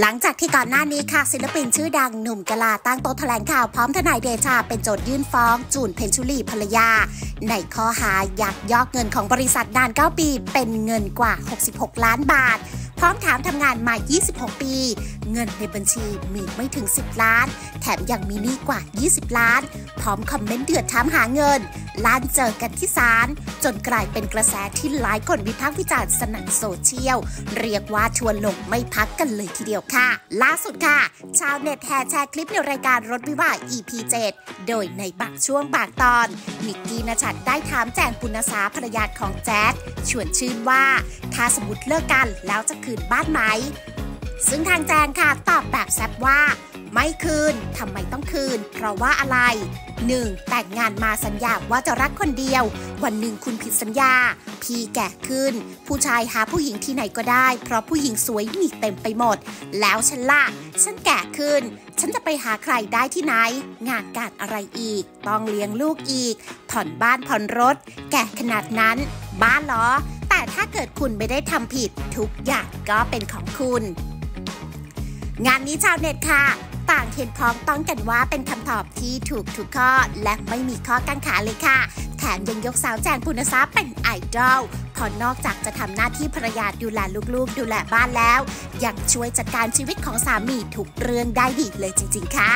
หลังจากที่ก่อนหน้านี้ค่ะ ศิลปินชื่อดังหนุ่มกะลาตั้งโต๊ะแถลงข่าวพร้อมทนายเดชา เป็นโจทก์ยื่นฟ้อง จูนเพ็ญชุลีภรรยา ในข้อหายักยอกเงินของบริษัทนาน 9 ปี เป็นเงินกว่า 66 ล้านบาท พร้อมถามทำงานมา 26 ปี เงินในบัญชีมีไม่ถึง 10 ล้าน แถมยังมีหนี้กว่า 20 ล้าน พร้อมคอมเมนต์เดือดถามหาเงินล้านเจอกันที่ศาลจนกลายเป็นกระแสที่หลายคนวิพากษ์วิจารณ์สนั่นโซเชียล เรียกว่าชวนลงไม่พักกันเลยทีเดียวค่ะ ล่าสุดค่ะ ชาวเน็ตแห่แชร์คลิปในรายการรถวิวา EP 7โดยในบางช่วงบางตอนมิกกี้นชัดได้ถามแจงปุณสาภรรยาของแจ๊ดชวนชื่นว่า ถ้าสมมติเลิกกันแล้วจะคืนบ้านไหม ซึ่งทางแจงค่ะตอบแบบแซบว่า ไม่คืนทำไมต้องคืน เพราะว่าอะไร 1. แต่งงานมาสัญญาว่าจะรักคนเดียว วันหนึ่งคุณผิดสัญญา พี่แก่ขึ้น ผู้ชายหาผู้หญิงที่ไหนก็ได้ เพราะผู้หญิงสวยมีเต็มไปหมด แล้วฉันล่ะ ฉันแก่ขึ้น ฉันจะไปหาใครได้ที่ไหน งานการอะไรอีก ต้องเลี้ยงลูกอีก ผ่อนบ้านผ่อนรถ แก่ขนาดนั้น บ้านเหรอ แต่ถ้าเกิดคุณไม่ได้ทำผิด ทุกอย่างก็เป็นของคุณ งานนี้ชาวเน็ตค่ะ ต่างเห็นพ้องต้องกันว่าเป็นคำตอบที่ถูกทุกข้อ และไม่มีข้อกังขาเลยค่ะ แถมยังยกสาวแจงปุณทรัพย์เป็นไอดอลเพอนอกจากจะทำหน้าที่ภรรยาดูแลลูกๆ ดูแลบ้านแล้ว ยังช่วยจัดการชีวิตของสามีทุกเรื่องได้ดีเลยจริง ๆ ค่ะ